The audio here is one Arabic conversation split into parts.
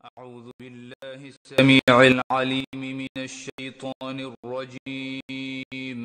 أعوذ بالله السميع العليم من الشيطان الرجيم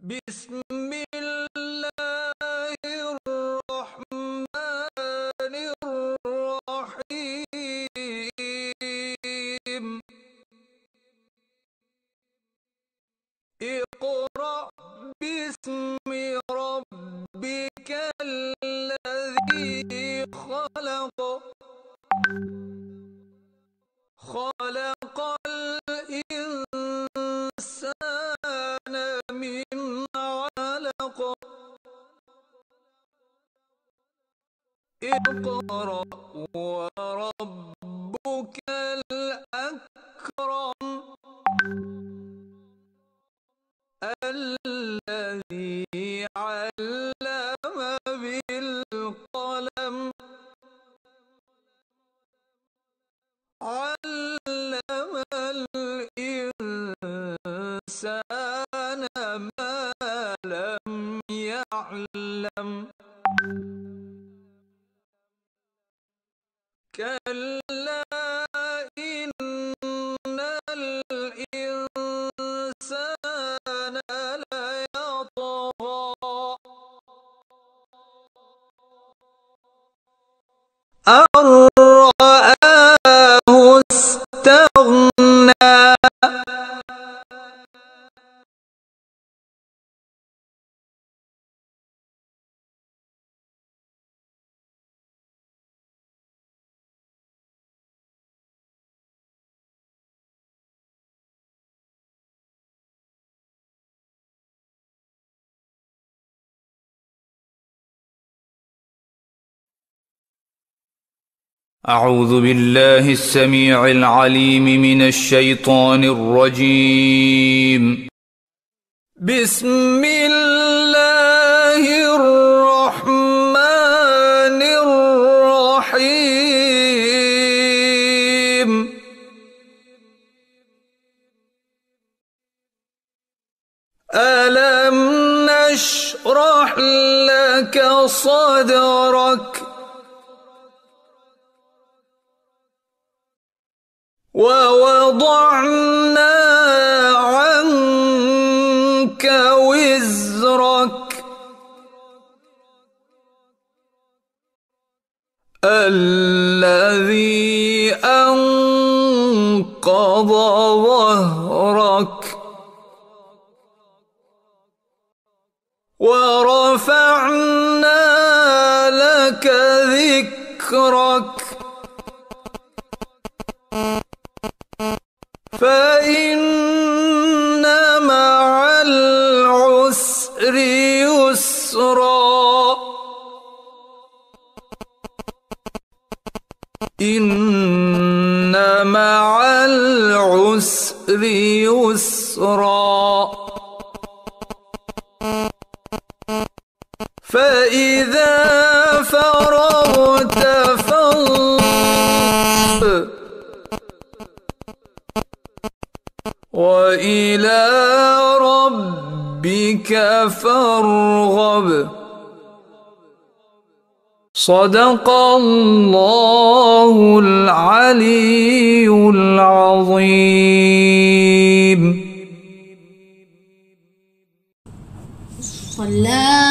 بسم اقرأ وربك الأكرم الذي علم بالقلم علم الإنسان ما لم يعلم أعوذ بالله السميع العليم من الشيطان الرجيم بسم الله الرحمن الرحيم ألم نشرح لك صدرك ووضعنا عنك وزرك الذي أنقض ظهرك ورفعنا لك ذكرك فإن وإلى ربك فارغب صدق الله العلي العظيم صلى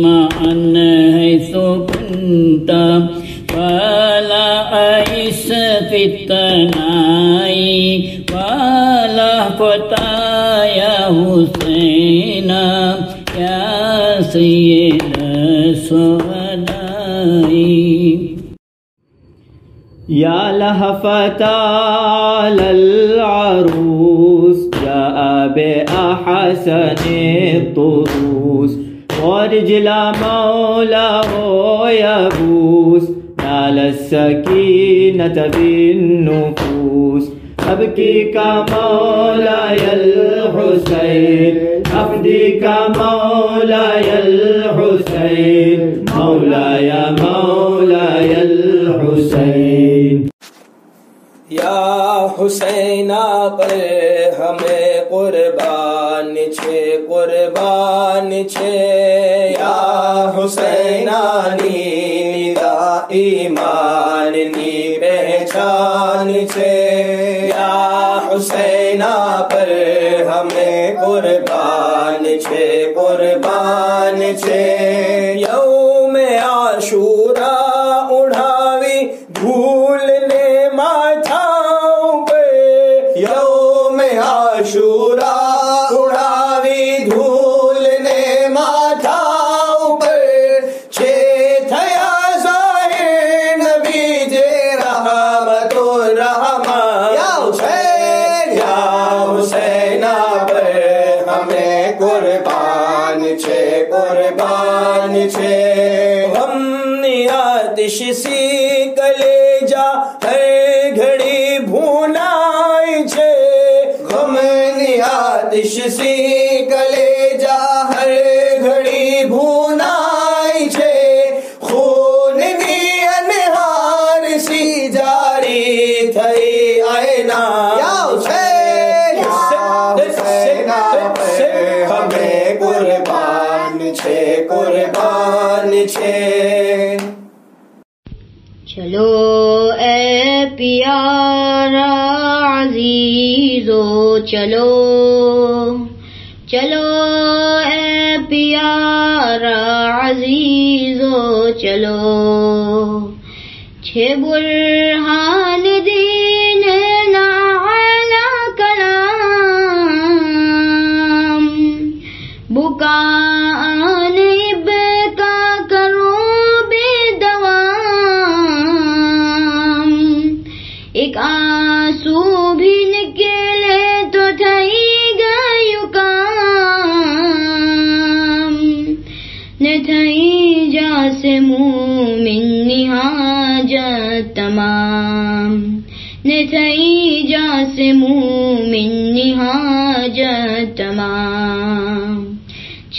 معا حيث كنت فلا أيس في التناي ولا فتى يا حسين يا سيد الشهداء يا لهفة على العروس جاء بأحسن الطروس وارج لا مولاه بوس نال السكينة بالنفوس النفوس أبكيك مولاي الحسين أفديك مولاي الحسين مولاي مولاي الحسين یا حسینا پر ہمیں قربان چھ قربان یا ندا ایمان نی پہچان چھے یا حسینا پر ہمیں قربان چھ چلو چلو اے پیارا عزیزو چلو چھ برہان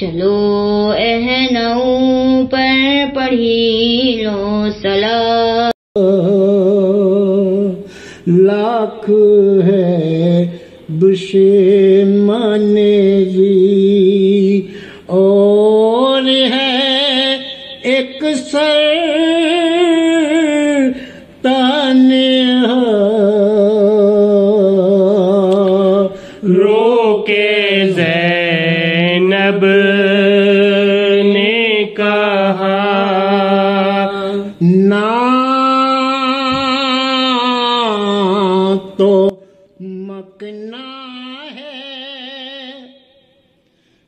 چلو اہ نو پر پڑھی لو سلا لاکھ ہے بشے مانے جی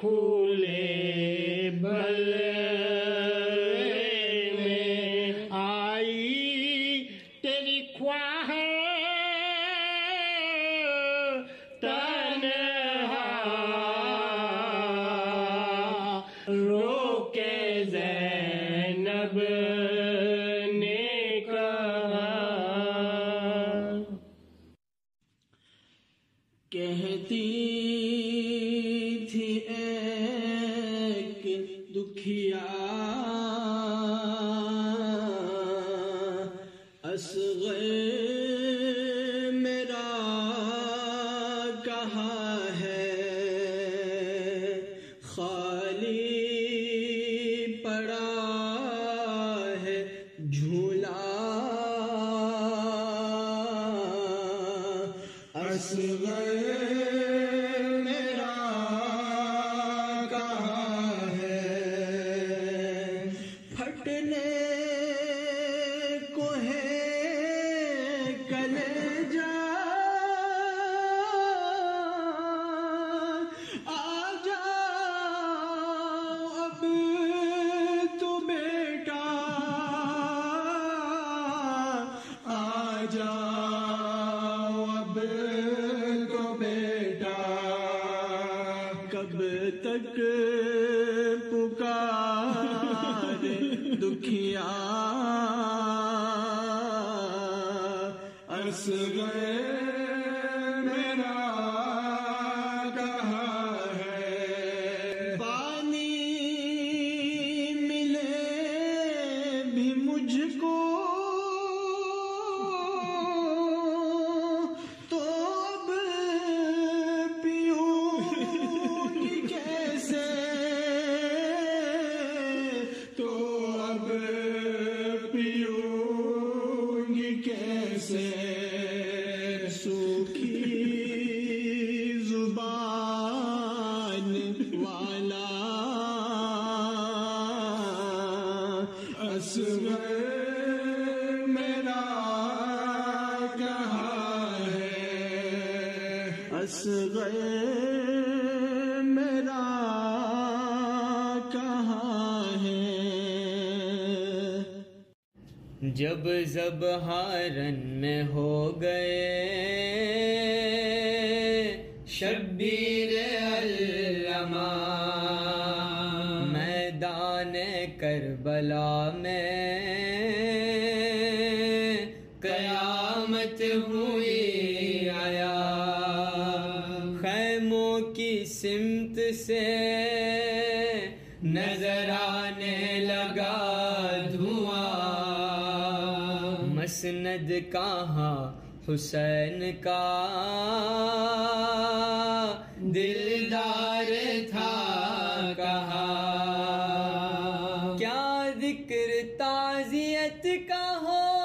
کھل بل میں آئی تیری خواہ تنہا رو کے زین گ اص اصغر میرا کہاں ہے خالی پڑا ہے جھولا اصغر تک پکار دکھیا سب میرا کہاں جب زب ہارن میں ہو گئے شبیر علماء میدان کربلا میں قیامت ہوئی سے نظر آنے لگا دھواں مسند کہاں حسین کا دلدار